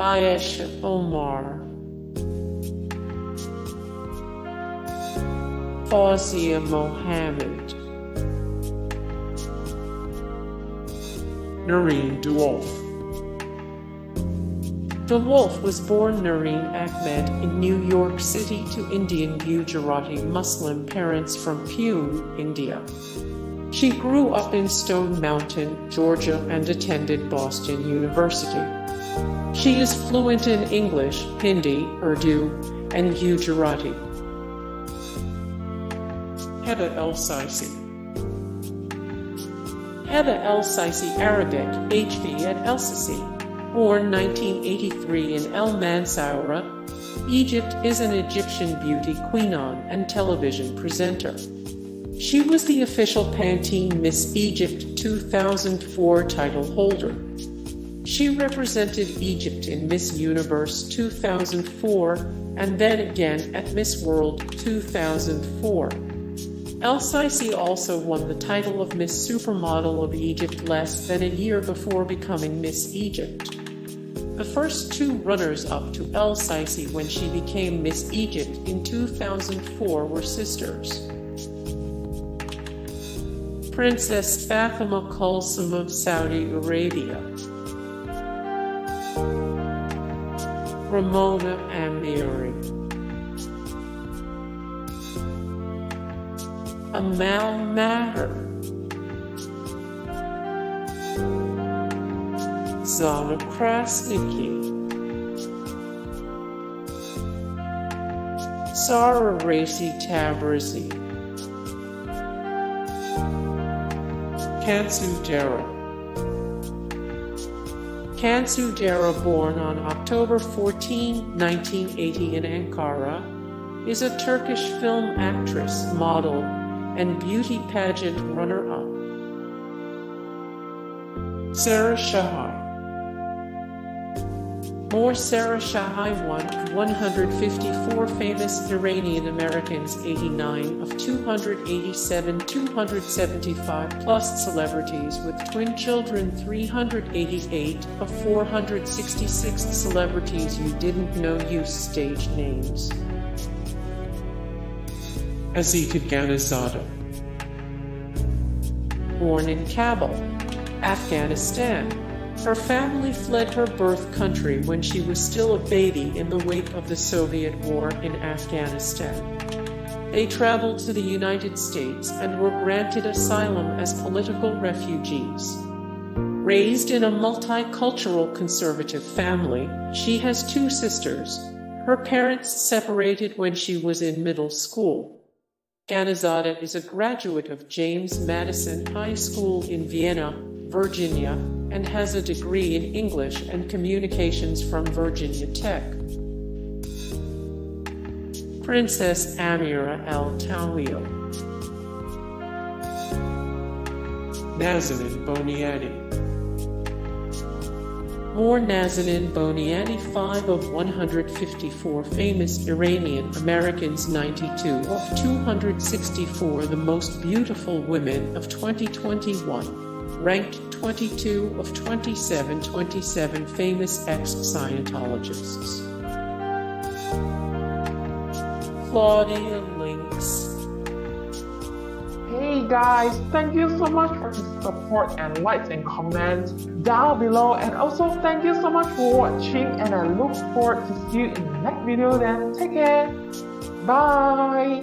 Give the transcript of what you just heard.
Ayesha Omar, Fawzia Mohamed, Noureen DeWulf. DeWulf was born Noureen Ahmed in New York City to Indian Gujarati Muslim parents from Pune, India. She grew up in Stone Mountain, Georgia and attended Boston University. She is fluent in English, Hindi, Urdu, and Gujarati. Heba El-Sisy Heba El-Sisy Arabic, HV at El-Sisy, born 1983 in El Mansoura, Egypt is an Egyptian beauty queen and television presenter. She was the official Pantene Miss Egypt 2004 title holder. She represented Egypt in Miss Universe 2004 and then again at Miss World 2004. El-Sisy also won the title of Miss Supermodel of Egypt less than a year before becoming Miss Egypt. The first two runners-up to El-Sisy when she became Miss Egypt in 2004 were sisters. Princess Fathima Kulsum of Saudi Arabia. Ramona Amiri. Amal Maher. Zana Krasniqi. Sarah Racy Tabrizi. Cansu Dere. Cansu Dere, born on October 14, 1980 in Ankara, is a Turkish film actress, model, and beauty pageant runner-up. Sarah Shahi more Sarah Shahi won 154 famous Iranian Americans 89 of 287 275 plus celebrities with twin children 388 of 466 celebrities you didn't know use stage names. Azita Ghanizada Born in Kabul, Afghanistan, her family fled her birth country when she was still a baby in the wake of the Soviet war in Afghanistan. They traveled to the United States and were granted asylum as political refugees. Raised in a multicultural conservative family, she has two sisters. Her parents separated when she was in middle school. Ghanizada is a graduate of James Madison High School in Vienna, Virginia, and has a degree in English and Communications from Virginia Tech. Princess Ameerah Al Taweel. Nazanin Boniadi. More Nazanin Boniadi, 5 of 154 famous Iranian Americans, 92 of 264 the most beautiful women of 2021 ranked 22 of 27 27 famous ex-Scientologists. Claudia Lynx. Hey guys, thank you so much for the support and likes and comments down below and also thank you so much for watching and I look forward to see you in the next video then. Take care. Bye.